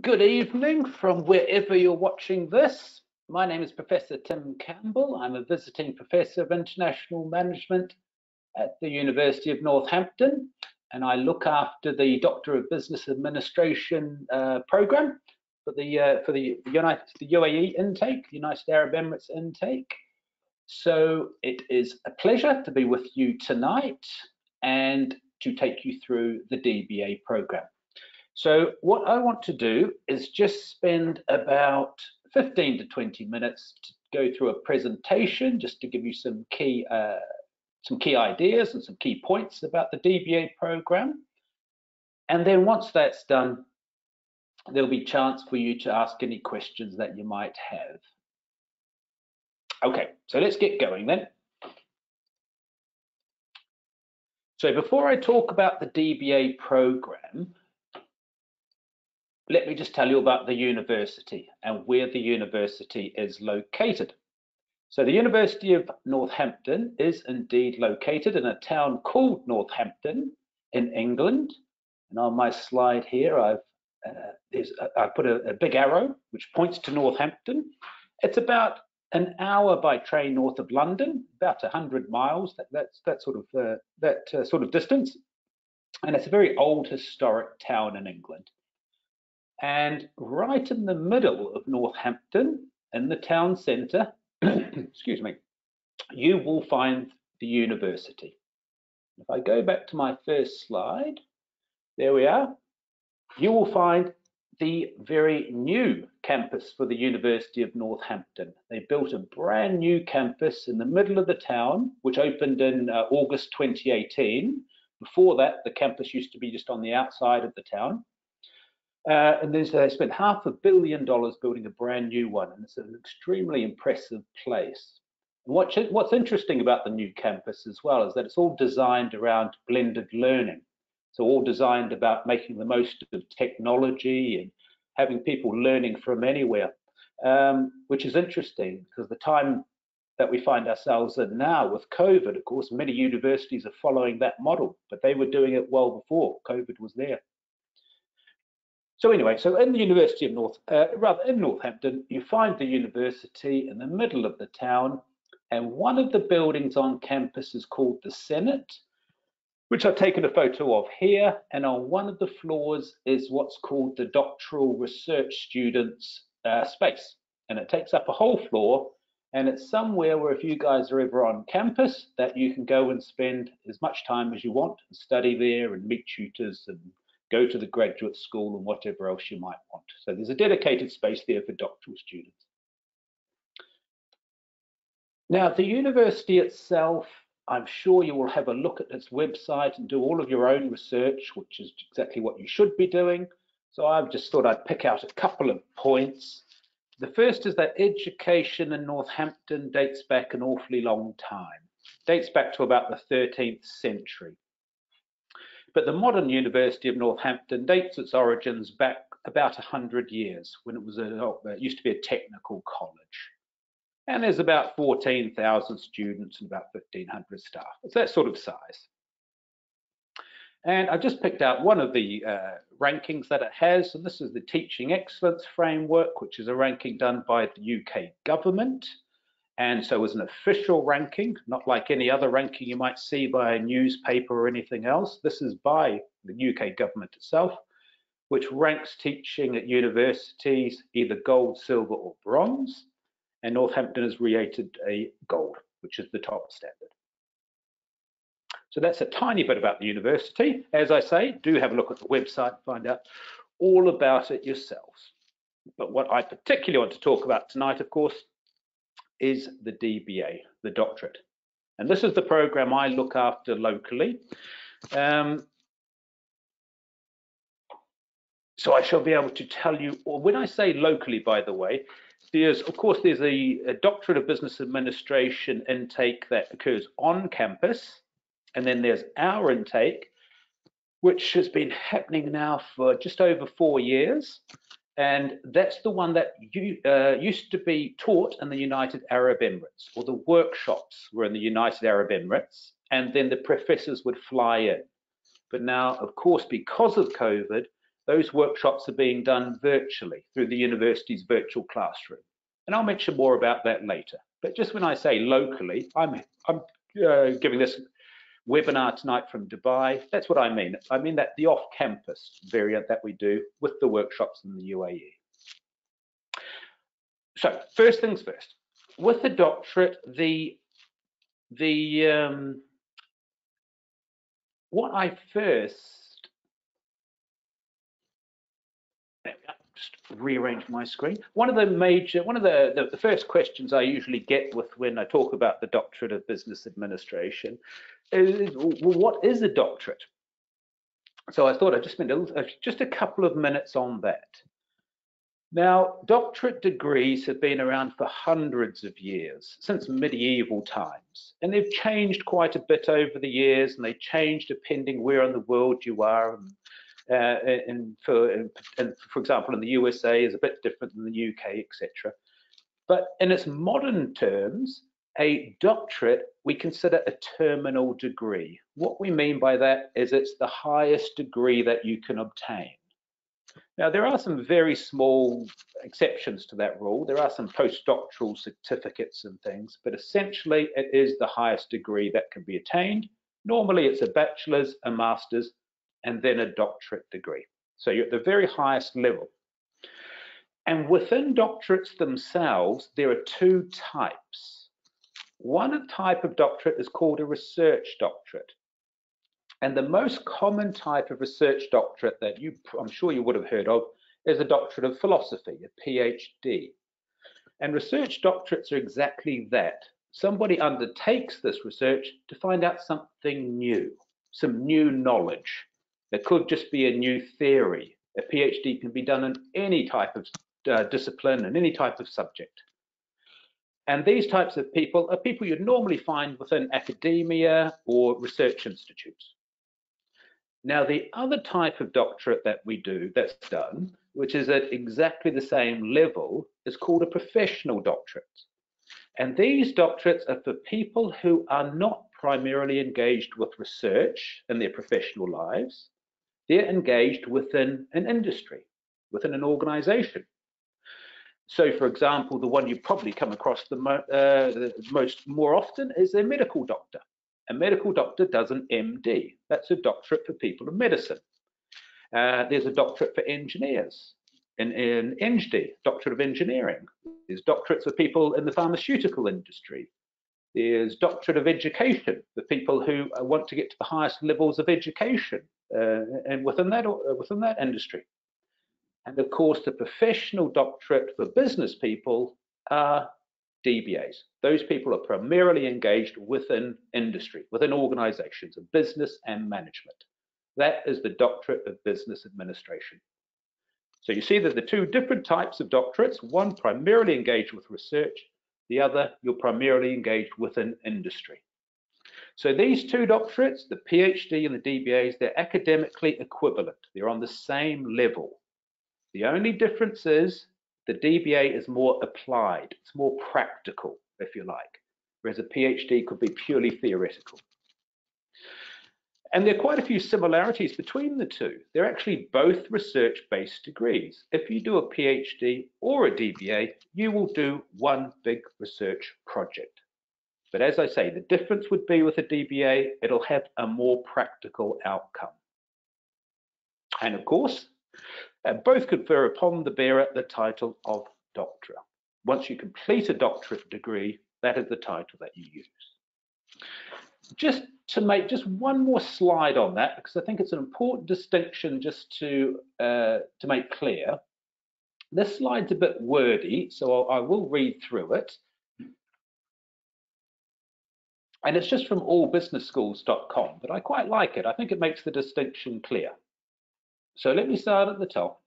Good evening from wherever you're watching this. My name is Professor Tim Campbell. I'm a visiting Professor of International Management at the University of Northampton, and I look after the Doctor of Business Administration uh, program for the uh, for the United the UAE intake, United Arab Emirates intake. So it is a pleasure to be with you tonight and to take you through the DBA program. So what I want to do is just spend about 15 to 20 minutes to go through a presentation just to give you some key uh, some key ideas and some key points about the DBA program. And then once that's done, there'll be chance for you to ask any questions that you might have. Okay, so let's get going then. So before I talk about the DBA program, let me just tell you about the university and where the university is located. So the University of Northampton is indeed located in a town called Northampton in England. And on my slide here, I've uh, I put a, a, big arrow which points to Northampton. It's about an hour by train north of London, about 100 miles. That, that's that sort of uh, that uh, sort of distance, and it's a very old historic town in England. And right in the middle of Northampton, in the town centre, excuse me, you will find the university. If I go back to my first slide, there we are, you will find the very new campus for the University of Northampton. They built a brand new campus in the middle of the town, which opened in uh, August 2018. Before that, the campus used to be just on the outside of the town. Uh, and then so they spent half a billion dollars building a brand new one, and it's an extremely impressive place. And what, what's interesting about the new campus as well is that it's all designed around blended learning. So all designed about making the most of technology and having people learning from anywhere, um, which is interesting because the time that we find ourselves in now with COVID, of course, many universities are following that model, but they were doing it well before COVID was there. So anyway, so in the University of North, uh, rather in Northampton, you find the university in the middle of the town, and one of the buildings on campus is called the Senate, which I've taken a photo of here. And on one of the floors is what's called the doctoral research students uh, space, and it takes up a whole floor. And it's somewhere where if you guys are ever on campus, that you can go and spend as much time as you want and study there and meet tutors and go to the graduate school and whatever else you might want. So there's a dedicated space there for doctoral students. Now, the university itself, I'm sure you will have a look at its website and do all of your own research, which is exactly what you should be doing. So I've just thought I'd pick out a couple of points. The first is that education in Northampton dates back an awfully long time, dates back to about the 13th century. But the modern University of Northampton dates its origins back about 100 years when it was a, oh, it used to be a technical college. And there's about 14,000 students and about 1,500 staff. It's that sort of size. And I've just picked out one of the uh, rankings that it has, and this is the Teaching Excellence Framework, which is a ranking done by the UK government. And so it was an official ranking, not like any other ranking you might see by a newspaper or anything else. This is by the UK government itself, which ranks teaching at universities either gold, silver, or bronze. And Northampton has rated a gold, which is the top standard. So that's a tiny bit about the university. As I say, do have a look at the website, find out all about it yourselves. But what I particularly want to talk about tonight, of course, is the DBA, the doctorate. And this is the program I look after locally. Um, so I shall be able to tell you, or when I say locally, by the way, there's, of course, there's a, a doctorate of business administration intake that occurs on campus, and then there's our intake, which has been happening now for just over four years and that's the one that you, uh, used to be taught in the United Arab Emirates, or the workshops were in the United Arab Emirates, and then the professors would fly in. But now, of course, because of COVID, those workshops are being done virtually through the university's virtual classroom. And I'll mention more about that later. But just when I say locally, I'm, I'm uh, giving this webinar tonight from Dubai. That's what I mean. I mean that the off-campus variant that we do with the workshops in the UAE. So first things first, with the doctorate, the the um, what I first just rearrange my screen. One of the major, one of the, the, the first questions I usually get with when I talk about the doctorate of business administration is, well, what is a doctorate? So I thought I'd just spend a, just a couple of minutes on that. Now, doctorate degrees have been around for hundreds of years, since medieval times, and they've changed quite a bit over the years, and they change depending where in the world you are. And, uh, and for, and for example, in the USA is a bit different than the UK, etc. But in its modern terms, a doctorate we consider a terminal degree. What we mean by that is it's the highest degree that you can obtain. Now, there are some very small exceptions to that rule. There are some postdoctoral certificates and things, but essentially it is the highest degree that can be attained. Normally it's a bachelor's, a master's, and then a doctorate degree. So you're at the very highest level. And within doctorates themselves, there are two types. One type of doctorate is called a research doctorate. And the most common type of research doctorate that you, I'm sure you would have heard of, is a doctorate of philosophy, a PhD. And research doctorates are exactly that. Somebody undertakes this research to find out something new, some new knowledge. There could just be a new theory. A PhD can be done in any type of uh, discipline and any type of subject. And these types of people are people you'd normally find within academia or research institutes. Now, the other type of doctorate that we do that's done, which is at exactly the same level, is called a professional doctorate. And these doctorates are for people who are not primarily engaged with research in their professional lives. They're engaged within an industry, within an organization. So, for example, the one you probably come across the, mo uh, the most more often is a medical doctor. A medical doctor does an MD. That's a doctorate for people in medicine. Uh, there's a doctorate for engineers in, in EngD, doctorate of engineering. There's doctorates for people in the pharmaceutical industry. There's doctorate of education for people who uh, want to get to the highest levels of education uh, and within that uh, within that industry. And of course, the professional doctorate for business people are DBAs. Those people are primarily engaged within industry, within organizations of business and management. That is the doctorate of business administration. So you see that the two different types of doctorates, one primarily engaged with research, the other you're primarily engaged within industry. So these two doctorates, the PhD and the DBAs, they're academically equivalent. They're on the same level. The only difference is the DBA is more applied, it's more practical, if you like, whereas a PhD could be purely theoretical. And there are quite a few similarities between the two. They're actually both research-based degrees. If you do a PhD or a DBA, you will do one big research project. But as I say, the difference would be with a DBA, it'll have a more practical outcome. And of course, and both confer upon the bearer the title of doctor. Once you complete a doctorate degree, that is the title that you use. Just to make just one more slide on that, because I think it's an important distinction just to, uh, to make clear. This slide's a bit wordy, so I will read through it. And it's just from allbusinessschools.com, but I quite like it. I think it makes the distinction clear. So let me start at the top.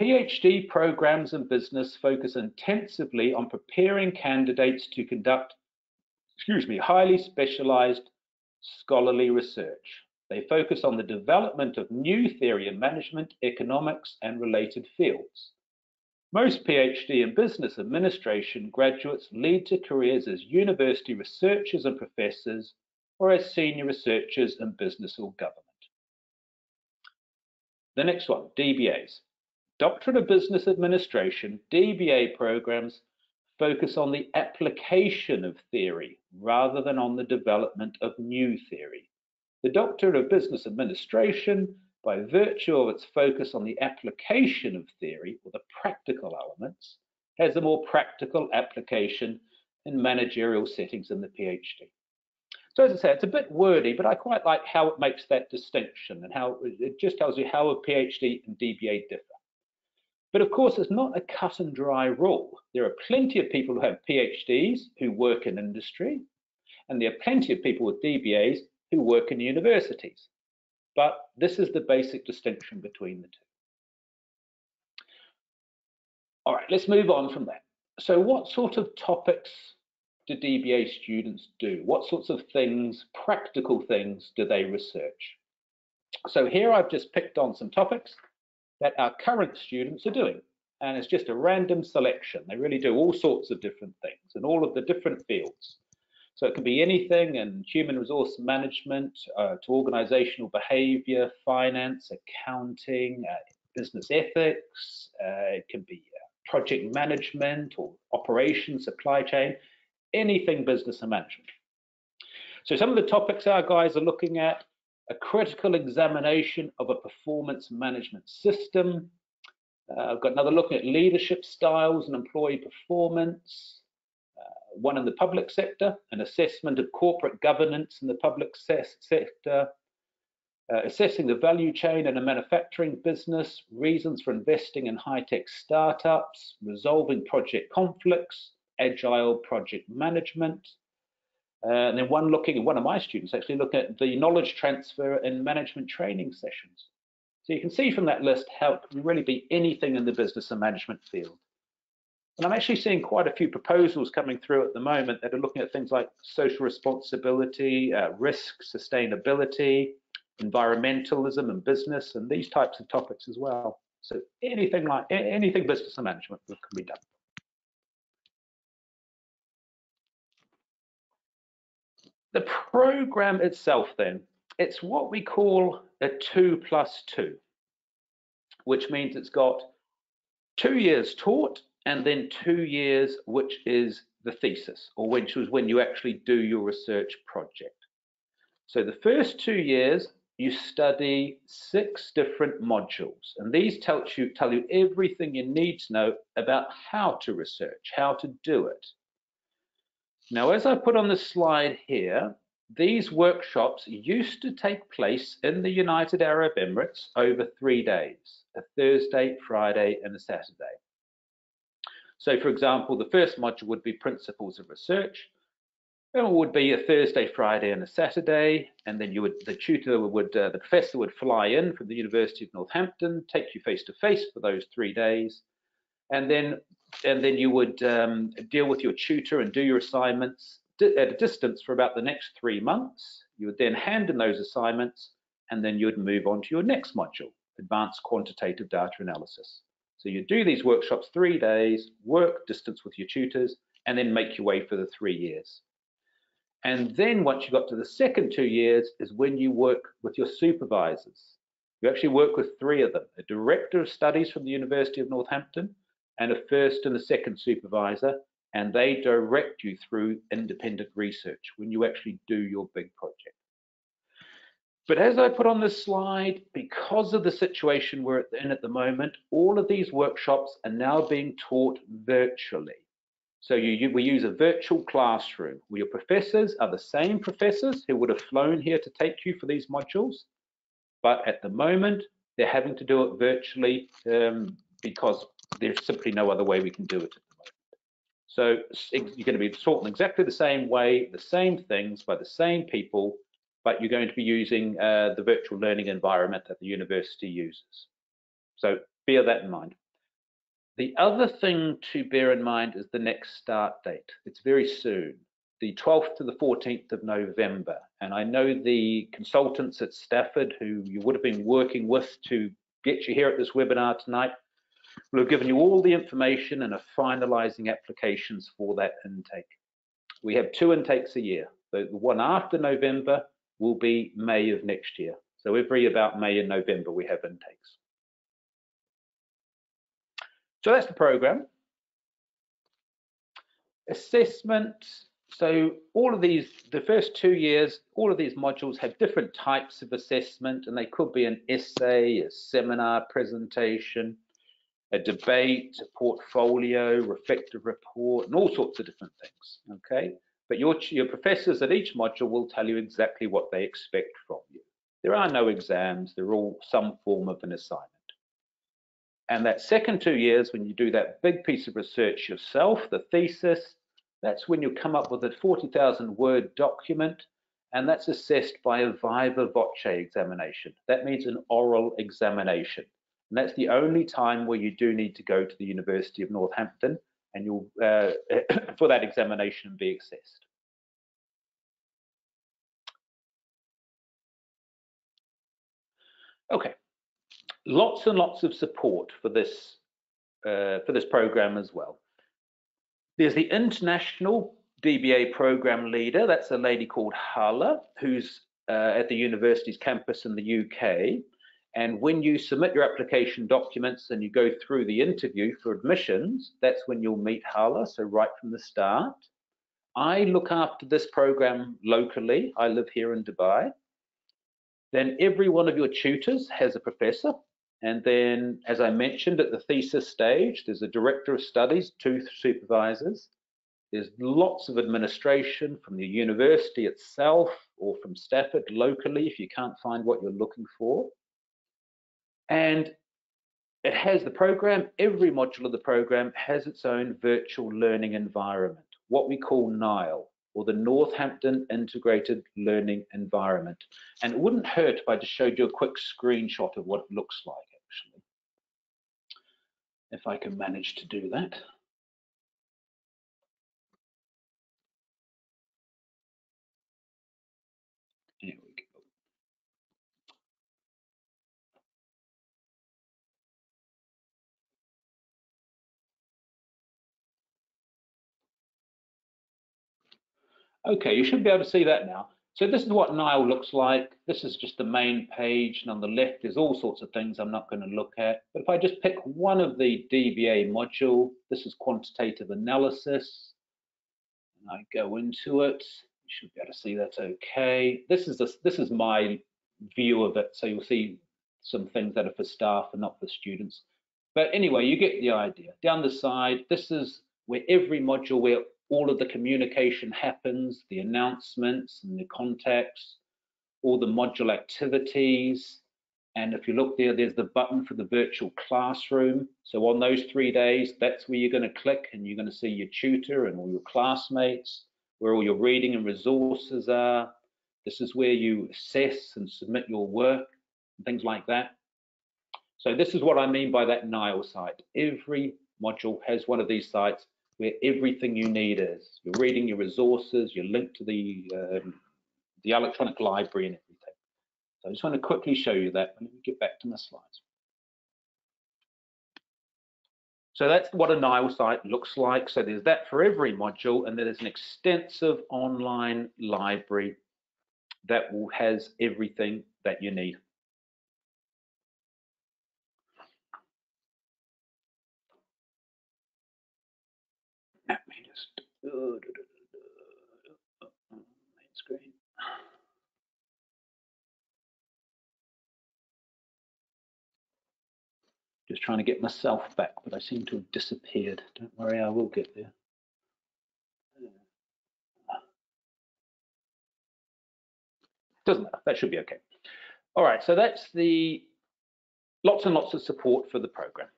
PhD programs in business focus intensively on preparing candidates to conduct, excuse me, highly specialized scholarly research. They focus on the development of new theory in management, economics, and related fields. Most PhD in business administration graduates lead to careers as university researchers and professors or as senior researchers in business or government. The next one, DBAs. Doctorate of Business Administration, DBA programs focus on the application of theory rather than on the development of new theory. The Doctorate of Business Administration, by virtue of its focus on the application of theory or the practical elements, has a more practical application in managerial settings than the PhD. So as I say, it's a bit wordy, but I quite like how it makes that distinction and how it just tells you how a PhD and DBA differ. But of course, it's not a cut and dry rule. There are plenty of people who have PhDs who work in industry, and there are plenty of people with DBAs who work in universities. But this is the basic distinction between the two. All right, let's move on from that. So what sort of topics do DBA students do? What sorts of things, practical things, do they research? So here I've just picked on some topics that our current students are doing. And it's just a random selection. They really do all sorts of different things in all of the different fields. So it could be anything in human resource management uh, to organizational behavior, finance, accounting, uh, business ethics. Uh, it can be uh, project management or operations, supply chain, anything business and management. So some of the topics our guys are looking at a critical examination of a performance management system. Uh, I've got another look at leadership styles and employee performance. Uh, one in the public sector, an assessment of corporate governance in the public se sector. Uh, assessing the value chain in a manufacturing business, reasons for investing in high-tech startups, resolving project conflicts, agile project management, uh, and then one looking, one of my students actually look at the knowledge transfer and management training sessions. So you can see from that list how it can really be anything in the business and management field. And I'm actually seeing quite a few proposals coming through at the moment that are looking at things like social responsibility, uh, risk, sustainability, environmentalism and business, and these types of topics as well. So anything like anything business and management can be done. The program itself then, it's what we call a two plus two, which means it's got two years taught and then two years, which is the thesis, or which was when you actually do your research project. So the first two years, you study six different modules, and these tell you, tell you everything you need to know about how to research, how to do it. Now, as I put on the slide here, these workshops used to take place in the United Arab Emirates over three days, a Thursday, Friday, and a Saturday. So for example, the first module would be Principles of Research. It would be a Thursday, Friday, and a Saturday, and then you would, the tutor would, uh, the professor would fly in from the University of Northampton, take you face to face for those three days, and then and then you would um, deal with your tutor and do your assignments at a distance for about the next three months. You would then hand in those assignments and then you would move on to your next module, advanced quantitative data analysis. So you do these workshops three days, work distance with your tutors, and then make your way for the three years. And then once you got to the second two years is when you work with your supervisors. You actually work with three of them, a director of studies from the University of Northampton, and a first and a second supervisor, and they direct you through independent research when you actually do your big project. But as I put on this slide, because of the situation we're in at the moment, all of these workshops are now being taught virtually. So you, you, we use a virtual classroom where your professors are the same professors who would have flown here to take you for these modules, but at the moment, they're having to do it virtually um, because there's simply no other way we can do it at the moment. So you're going to be taught in exactly the same way, the same things by the same people, but you're going to be using uh, the virtual learning environment that the university uses. So bear that in mind. The other thing to bear in mind is the next start date. It's very soon, the 12th to the 14th of November. And I know the consultants at Stafford who you would have been working with to get you here at this webinar tonight We'll have given you all the information and are finalizing applications for that intake. We have two intakes a year. The one after November will be May of next year. So every about May and November we have intakes. So that's the program. Assessment. So all of these, the first two years, all of these modules have different types of assessment and they could be an essay, a seminar presentation, a debate, a portfolio, reflective report, and all sorts of different things, okay? But your, your professors at each module will tell you exactly what they expect from you. There are no exams, they're all some form of an assignment. And that second two years, when you do that big piece of research yourself, the thesis, that's when you come up with a 40,000 word document, and that's assessed by a viva voce examination. That means an oral examination. And that's the only time where you do need to go to the University of Northampton and you'll, uh, for that examination be assessed. Okay, lots and lots of support for this uh, for this program as well. There's the international DBA program leader. That's a lady called Hala, who's uh, at the university's campus in the UK. And when you submit your application documents and you go through the interview for admissions, that's when you'll meet Hala, so right from the start. I look after this program locally. I live here in Dubai. Then every one of your tutors has a professor. And then, as I mentioned, at the thesis stage, there's a director of studies, two supervisors. There's lots of administration from the university itself or from Stafford locally if you can't find what you're looking for. And it has the program, every module of the program has its own virtual learning environment, what we call NILE, or the Northampton Integrated Learning Environment. And it wouldn't hurt if I just showed you a quick screenshot of what it looks like, actually. If I can manage to do that. Okay, you should be able to see that now. So this is what Nile looks like. This is just the main page, and on the left there's all sorts of things I'm not going to look at. But if I just pick one of the DBA module, this is quantitative analysis, and I go into it, you should be able to see that's okay. This is the, this is my view of it, so you'll see some things that are for staff and not for students. But anyway, you get the idea. Down the side, this is where every module, where all of the communication happens, the announcements and the contacts, all the module activities. And if you look there, there's the button for the virtual classroom. So on those three days, that's where you're going to click and you're going to see your tutor and all your classmates, where all your reading and resources are. This is where you assess and submit your work and things like that. So this is what I mean by that Nile site. Every module has one of these sites where everything you need is. You're reading your resources, you're linked to the, um, the electronic library and everything. So I just want to quickly show you that. Let me get back to my slides. So that's what a Nile site looks like. So there's that for every module, and there's an extensive online library that will has everything that you need. Uh, main screen. Just trying to get myself back, but I seem to have disappeared. Don't worry, I will get there. Doesn't matter, that should be okay. All right, so that's the lots and lots of support for the program.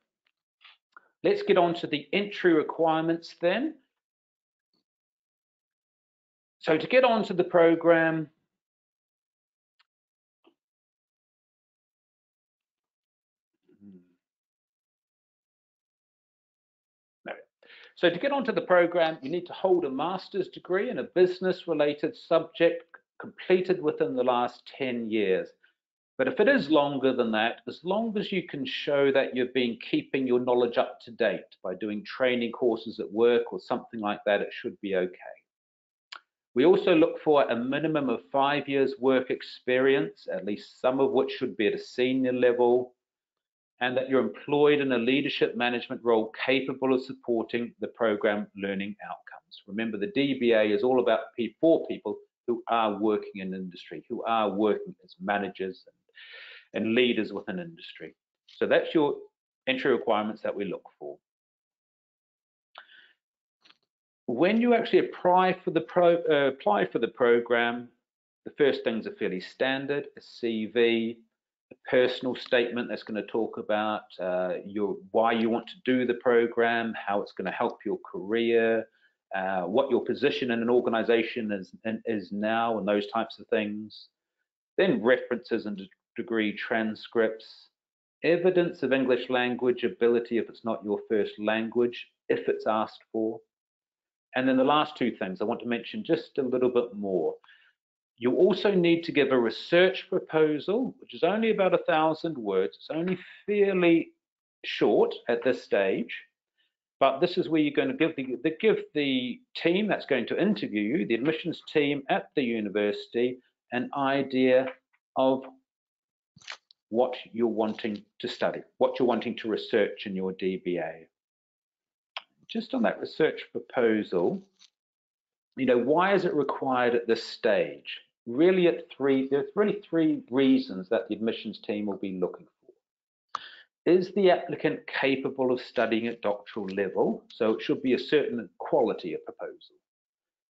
Let's get on to the entry requirements then. So to get onto the program, So to get onto the program, you need to hold a master's degree in a business related subject completed within the last 10 years. But if it is longer than that, as long as you can show that you've been keeping your knowledge up to date by doing training courses at work or something like that, it should be okay. We also look for a minimum of five years work experience, at least some of which should be at a senior level. and that you're employed in a leadership management role capable of supporting the program learning outcomes. Remember, the DBA is all about for people who are working in industry, who are working as managers and, and leaders within industry. So that's your entry requirements that we look for. When you actually apply for the pro, uh, apply for the program, the first things are fairly standard: a CV, a personal statement that's going to talk about uh, your why you want to do the program, how it's going to help your career, uh, what your position in an organization is, is now, and those types of things. Then references and degree transcripts, evidence of English language ability if it's not your first language, if it's asked for. And then the last two things I want to mention just a little bit more. You also need to give a research proposal, which is only about a thousand words. It's only fairly short at this stage. But this is where you're going to give the, the, give the team that's going to interview you, the admissions team at the university, an idea of what you're wanting to study, what you're wanting to research in your DBA. Just on that research proposal, you know, why is it required at this stage? Really at three, there's really three reasons that the admissions team will be looking for. is the applicant capable of studying at doctoral level? So it should be a certain quality of proposal.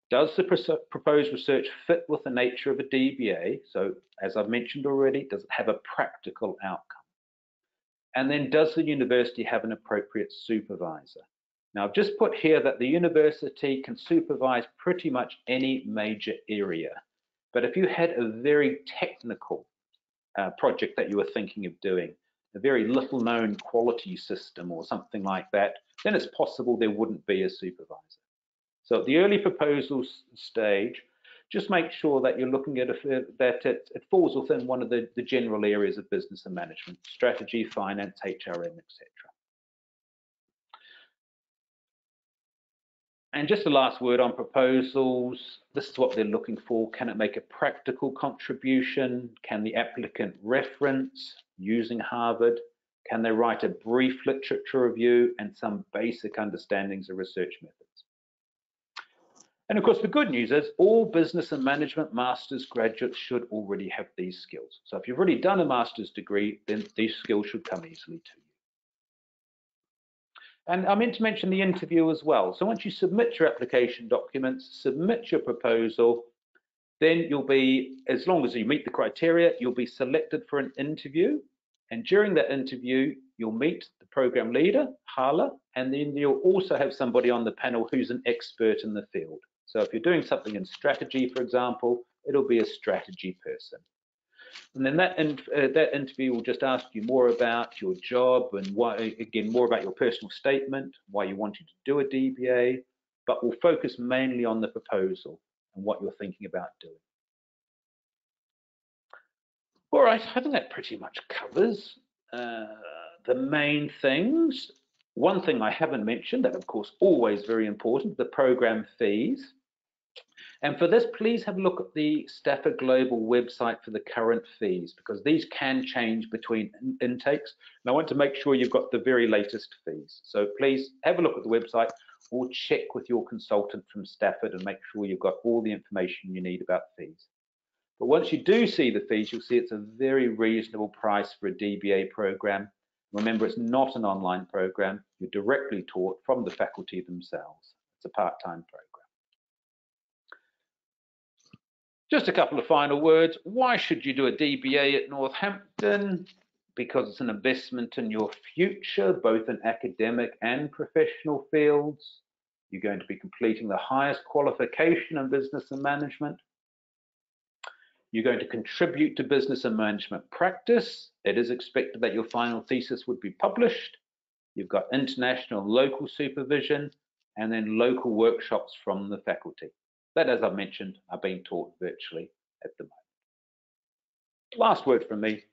Does the proposed research fit with the nature of a DBA? So as I've mentioned already, does it have a practical outcome? And then does the university have an appropriate supervisor? Now I've just put here that the university can supervise pretty much any major area. But if you had a very technical uh, project that you were thinking of doing, a very little known quality system or something like that, then it's possible there wouldn't be a supervisor. So at the early proposal stage, just make sure that you're looking at a, that it, it, falls within one of the, the general areas of business and management, strategy, finance, HRM, etc. And just a last word on proposals. This is what they're looking for. Can it make a practical contribution? Can the applicant reference using Harvard? Can they write a brief literature review and some basic understandings of research methods? And of course, the good news is all business and management master's graduates should already have these skills. So if you've already done a master's degree, then these skills should come easily to you. And I meant to mention the interview as well. So once you submit your application documents, submit your proposal, then you'll be, as long as you meet the criteria, you'll be selected for an interview. And during that interview, you'll meet the program leader, Hala, and then you'll also have somebody on the panel who's an expert in the field. So if you're doing something in strategy, for example, it'll be a strategy person. And then that, uh, that interview will just ask you more about your job and why, again, more about your personal statement, why you wanted to do a DBA, but will focus mainly on the proposal and what you're thinking about doing. All right, I think that pretty much covers uh, the main things. One thing I haven't mentioned, that of course always very important, the program fees. And for this, please have a look at the Stafford Global website for the current fees because these can change between intakes. And I want to make sure you've got the very latest fees. So please have a look at the website or check with your consultant from Stafford and make sure you've got all the information you need about fees. But once you do see the fees, you'll see it's a very reasonable price for a DBA program. Remember, it's not an online program. You're directly taught from the faculty themselves. It's a part-time program. Just a couple of final words. Why should you do a DBA at Northampton? Because it's an investment in your future, both in academic and professional fields. You're going to be completing the highest qualification in business and management. You're going to contribute to business and management practice. It is expected that your final thesis would be published. You've got international local supervision and then local workshops from the faculty that, as I mentioned, are being taught virtually at the moment. Last word from me.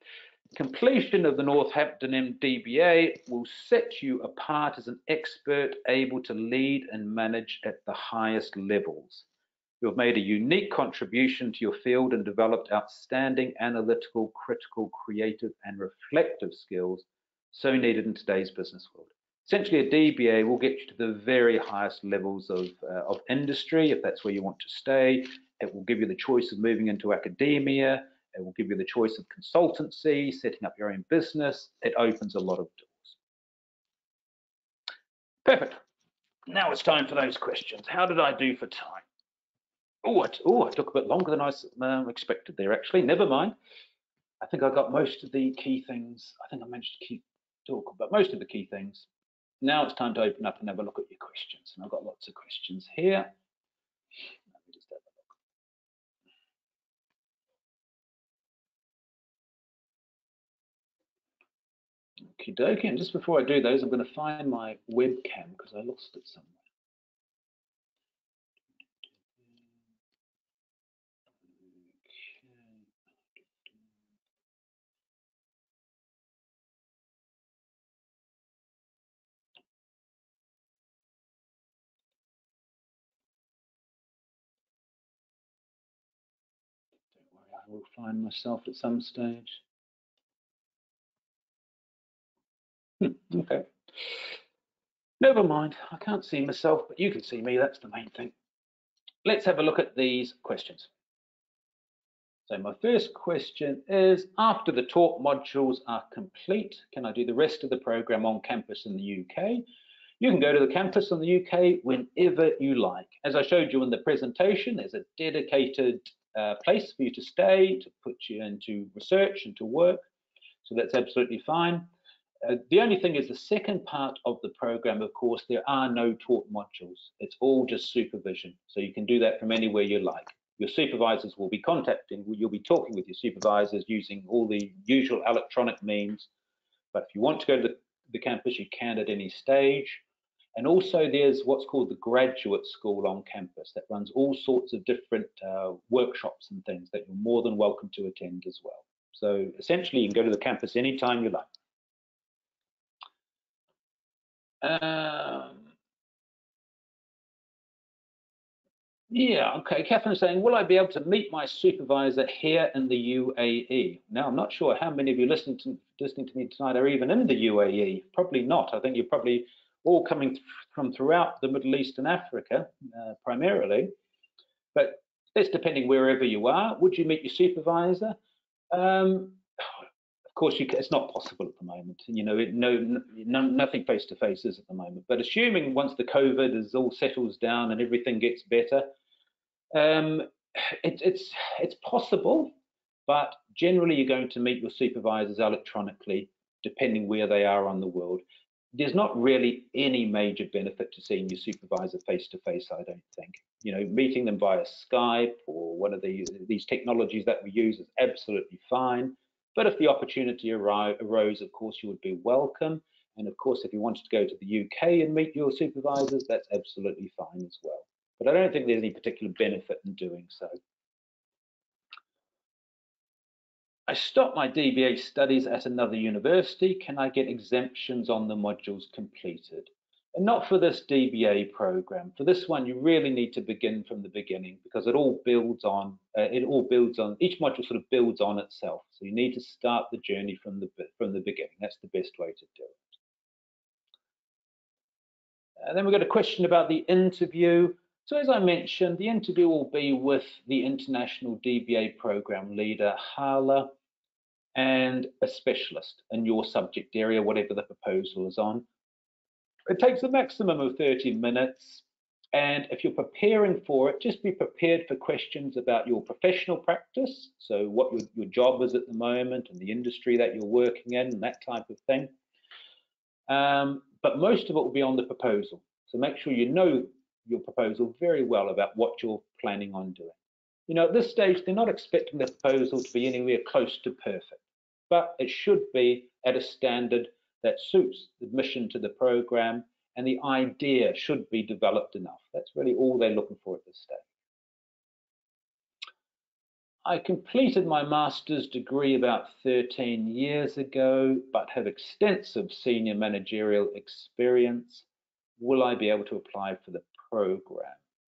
Completion of the Northampton MDBA will set you apart as an expert able to lead and manage at the highest levels. You have made a unique contribution to your field and developed outstanding analytical, critical, creative, and reflective skills so needed in today's business world. Essentially, a DBA will get you to the very highest levels of, uh, of industry, if that's where you want to stay. It will give you the choice of moving into academia. It will give you the choice of consultancy, setting up your own business. It opens a lot of doors. Perfect. Now it's time for those questions. How did I do for time? Oh, I, oh, I took a bit longer than I um, expected there, actually. Never mind. I think I got most of the key things. I think I managed to keep talk about most of the key things. Now it's time to open up and have a look at your questions. And I've got lots of questions here. Okie dokie. And just before I do those, I'm going to find my webcam because I lost it somewhere. I will find myself at some stage. Hmm, okay. Never mind, I can't see myself, but you can see me, that's the main thing. Let's have a look at these questions. So my first question is, after the taught modules are complete, can I do the rest of the program on campus in the UK? You can go to the campus in the UK whenever you like. As I showed you in the presentation, there's a dedicated uh, place for you to stay, to put you into research and to work. So that's absolutely fine. Uh, the only thing is the second part of the program, of course, there are no taught modules. It's all just supervision. So you can do that from anywhere you like. Your supervisors will be contacting, you'll be talking with your supervisors using all the usual electronic means. But if you want to go to the, the campus, you can at any stage. And also there's what's called the graduate school on campus that runs all sorts of different uh, workshops and things that you're more than welcome to attend as well. So essentially you can go to the campus anytime you like. Um, yeah, okay. Catherine's saying, will I be able to meet my supervisor here in the UAE? Now, I'm not sure how many of you listening to, listening to me tonight are even in the UAE. Probably not. I think you're probably all coming th from throughout the Middle East and Africa, uh, primarily. But it's depending wherever you are. Would you meet your supervisor? Um, of course, you, it's not possible at the moment. You know, it, no, no, nothing face to face is at the moment. But assuming once the COVID is all settles down and everything gets better, um, it, it's it's possible. But generally, you're going to meet your supervisors electronically, depending where they are on the world there's not really any major benefit to seeing your supervisor face to face, I don't think. You know, meeting them via Skype or one of these these technologies that we use is absolutely fine. But if the opportunity arose, of course, you would be welcome. And of course, if you wanted to go to the UK and meet your supervisors, that's absolutely fine as well. But I don't think there's any particular benefit in doing so. I stopped my DBA studies at another university. Can I get exemptions on the modules completed? And not for this DBA program. For this one, you really need to begin from the beginning because it all builds on, uh, it all builds on, each module sort of builds on itself. So you need to start the journey from the, from the beginning. That's the best way to do it. And then we've got a question about the interview. So as I mentioned, the interview will be with the International DBA Program Leader, Hala and a specialist in your subject area, whatever the proposal is on. It takes a maximum of 30 minutes. And if you're preparing for it, just be prepared for questions about your professional practice. So what your, your job is at the moment and the industry that you're working in and that type of thing. Um, but most of it will be on the proposal. So make sure you know your proposal very well about what you're planning on doing. You know, at this stage, they're not expecting the proposal to be anywhere close to perfect but it should be at a standard that suits admission to the program and the idea should be developed enough. That's really all they're looking for at this stage. I completed my master's degree about 13 years ago, but have extensive senior managerial experience. Will I be able to apply for the program?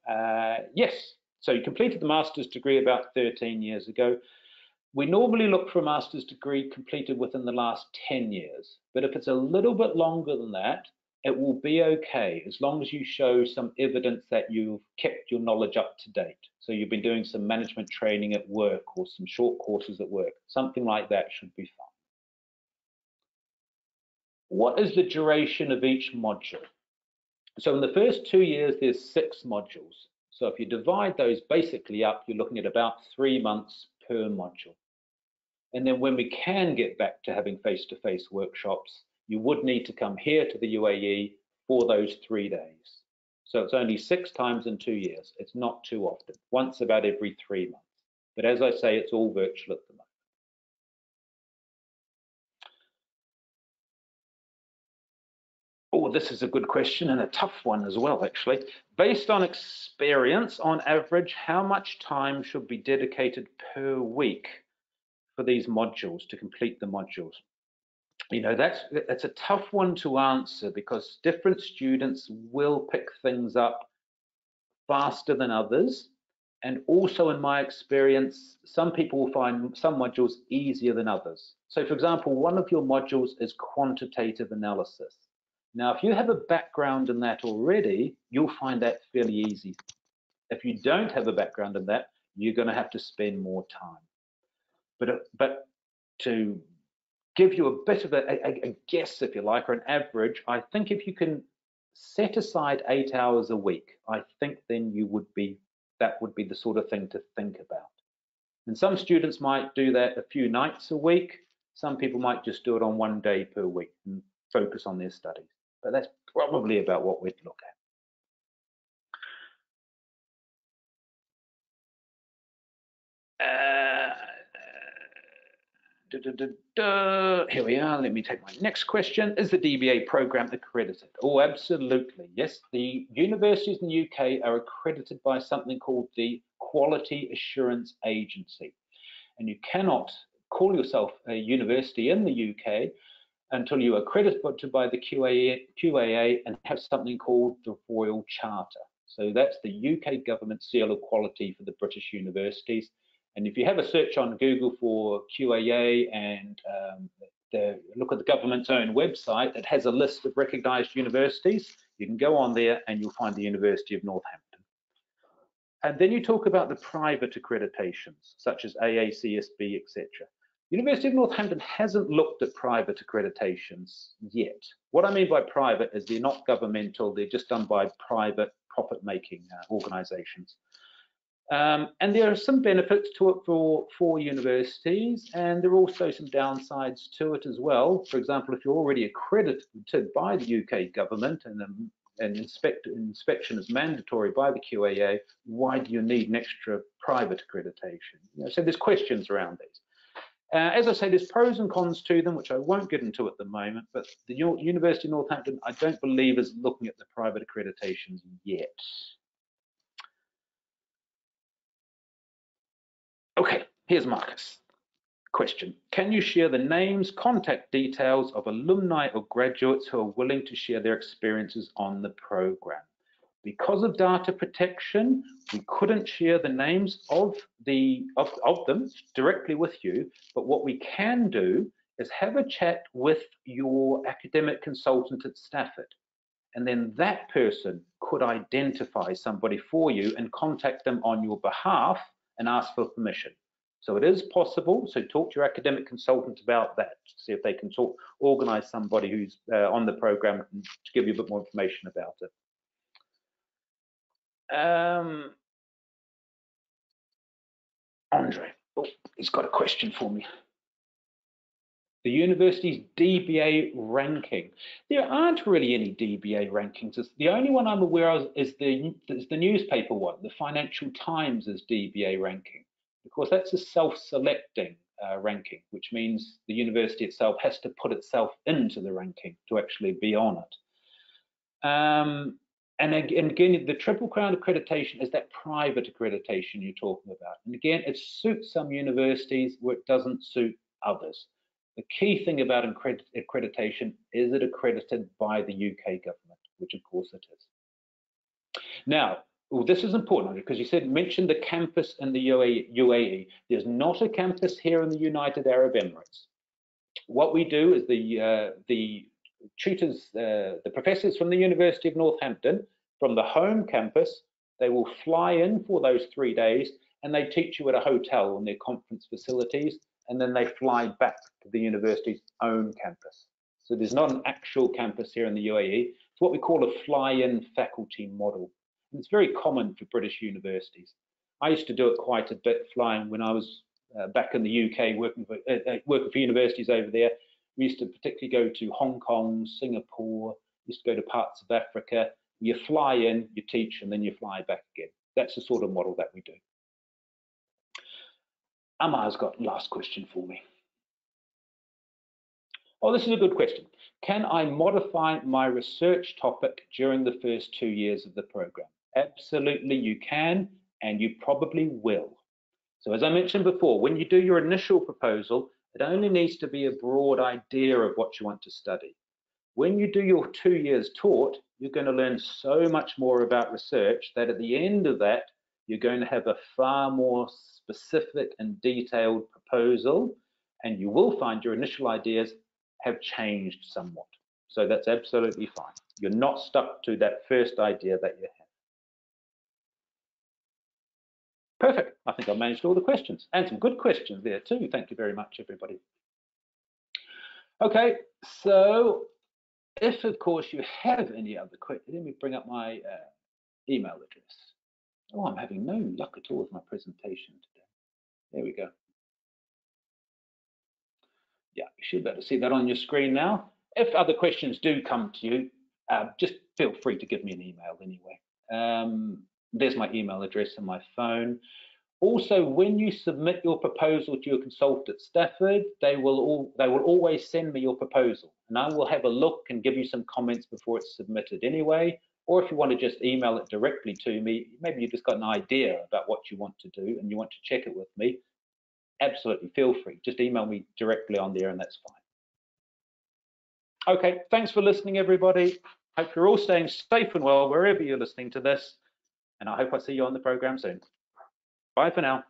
Uh, yes, so you completed the master's degree about 13 years ago. We normally look for a master's degree completed within the last 10 years, but if it's a little bit longer than that, it will be okay as long as you show some evidence that you've kept your knowledge up to date. So you've been doing some management training at work or some short courses at work, something like that should be fine. What is the duration of each module? So in the first two years, there's six modules. So if you divide those basically up, you're looking at about three months per module. And then when we can get back to having face-to-face -face workshops, you would need to come here to the UAE for those three days. So it's only six times in two years. It's not too often, once about every three months. But as I say, it's all virtual at the moment. This is a good question and a tough one as well, actually. Based on experience, on average, how much time should be dedicated per week for these modules to complete the modules? You know, that's that's a tough one to answer because different students will pick things up faster than others. And also in my experience, some people will find some modules easier than others. So for example, one of your modules is quantitative analysis. Now, if you have a background in that already, you'll find that fairly easy. If you don't have a background in that, you're going to have to spend more time. But, uh, but to give you a bit of a, a, a guess, if you like, or an average, I think if you can set aside eight hours a week, I think then you would be, that would be the sort of thing to think about. And some students might do that a few nights a week. Some people might just do it on one day per week and focus on their studies but that's probably about what we'd look at. Uh, da, da, da, Here we are. Let me take my next question. Is the DBA program accredited? Oh, absolutely. Yes, the universities in the UK are accredited by something called the Quality Assurance Agency. And you cannot call yourself a university in the UK until you are accredited by the QAA, QAA and have something called the Royal Charter. So that's the UK government seal of quality for the British universities. And if you have a search on Google for QAA and um, the, look at the government's own website, it has a list of recognised universities. You can go on there and you'll find the University of Northampton. And then you talk about the private accreditations, such as AACSB, etc. University of Northampton hasn't looked at private accreditations yet. What I mean by private is they're not governmental, they're just done by private profit-making uh, organizations. Um, and there are some benefits to it for, for universities, and there are also some downsides to it as well. For example, if you're already accredited by the UK government and, um, and inspect, inspection is mandatory by the QAA, why do you need an extra private accreditation? You know, so there's questions around these. Uh, as I say, there's pros and cons to them, which I won't get into at the moment, but the University of Northampton, I don't believe is looking at the private accreditations yet. Okay, here's Marcus. Question, can you share the names, contact details of alumni or graduates who are willing to share their experiences on the program? Because of data protection, we couldn't share the names of the of, of them directly with you, but what we can do is have a chat with your academic consultant at Stafford. And then that person could identify somebody for you and contact them on your behalf and ask for permission. So it is possible. So talk to your academic consultant about that. See if they can talk, organize somebody who's uh, on the program to give you a bit more information about it. Um, Andre, oh, he's got a question for me. The university's DBA ranking. There aren't really any DBA rankings. The only one I'm aware of is the, is the newspaper one, the Financial Times DBA ranking, because that's a self-selecting uh, ranking, which means the university itself has to put itself into the ranking to actually be on it. Um, and again, the Triple Crown accreditation is that private accreditation you're talking about. And again, it suits some universities where it doesn't suit others. The key thing about accreditation is it accredited by the UK government, which of course it is. Now, well, this is important because you said mention the campus in the UAE, UAE. There's not a campus here in the United Arab Emirates. What we do is the uh, the tutors, uh, the professors from the University of Northampton, from the home campus, they will fly in for those three days and they teach you at a hotel on their conference facilities, and then they fly back to the university's own campus. So there's not an actual campus here in the UAE. It's what we call a fly-in faculty model. And it's very common for British universities. I used to do it quite a bit flying when I was uh, back in the UK working for, uh, uh, working for universities over there. We used to particularly go to Hong Kong, Singapore, used to go to parts of Africa. You fly in, you teach, and then you fly back again. That's the sort of model that we do. Amar's got last question for me. Oh, this is a good question. Can I modify my research topic during the first two years of the program? Absolutely, you can, and you probably will. So as I mentioned before, when you do your initial proposal, it only needs to be a broad idea of what you want to study. When you do your two years taught, you're going to learn so much more about research that at the end of that, you're going to have a far more specific and detailed proposal, and you will find your initial ideas have changed somewhat. So that's absolutely fine. You're not stuck to that first idea that you have. Perfect. I think I've managed all the questions and some good questions there too. Thank you very much, everybody. Okay, so if of course you have any other questions, let me bring up my uh, email address. Oh, I'm having no luck at all with my presentation today. There we go. Yeah, you should be able to see that on your screen now. If other questions do come to you, uh, just feel free to give me an email anyway. Um, there's my email address and my phone. Also, when you submit your proposal to your consultant at Stafford, they will all they will always send me your proposal, and I will have a look and give you some comments before it's submitted anyway. Or if you want to just email it directly to me, maybe you've just got an idea about what you want to do and you want to check it with me, absolutely feel free. Just email me directly on there and that's fine. Okay, thanks for listening, everybody. Hope you're all staying safe and well wherever you're listening to this. And I hope I see you on the program soon. Bye for now.